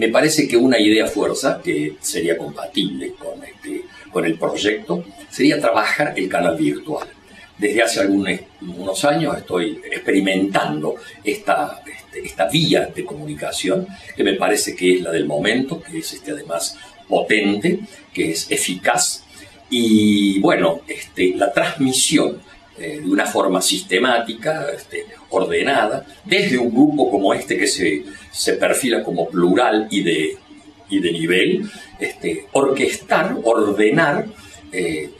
me parece que una idea fuerza que sería compatible con, este, con el proyecto sería trabajar el canal virtual. Desde hace algunos años estoy experimentando esta, este, esta vía de comunicación que me parece que es la del momento, que es este, además potente, que es eficaz. Y bueno, este, la transmisión eh, de una forma sistemática, este, ordenada, desde un grupo como este que se, se perfila como plural y de, y de nivel, este, orquestar, ordenar eh,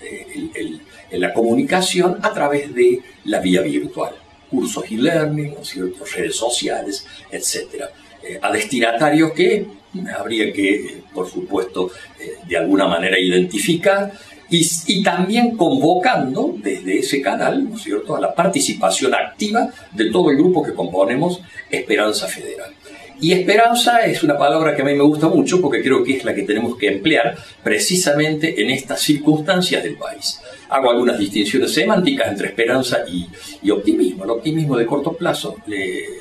la comunicación a través de la vía virtual, cursos e-learning, redes sociales, etc. Eh, a destinatarios que habría que, por supuesto, eh, de alguna manera identificar y, también convocando desde ese canal, ¿no es cierto?, a la participación activa de todo el grupo que componemos Esperanza Federal. Y esperanza es una palabra que a mí me gusta mucho porque creo que es la que tenemos que emplear precisamente en estas circunstancias del país. Hago algunas distinciones semánticas entre esperanza y, optimismo. El optimismo de corto plazo,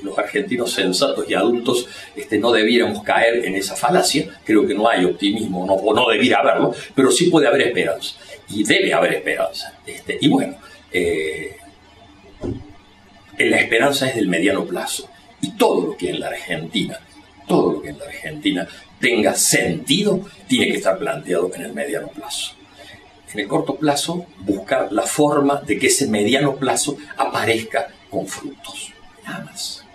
los argentinos sensatos y adultos este, no debiéramos caer en esa falacia. Creo que no hay optimismo, no, o no debiera haberlo, pero sí puede haber esperanza. Y debe haber esperanza. Este, y bueno, eh, la esperanza es del mediano plazo y todo lo que en la Argentina, todo lo que en la Argentina tenga sentido, tiene que estar planteado en el mediano plazo. En el corto plazo, buscar la forma de que ese mediano plazo aparezca con frutos. Nada más.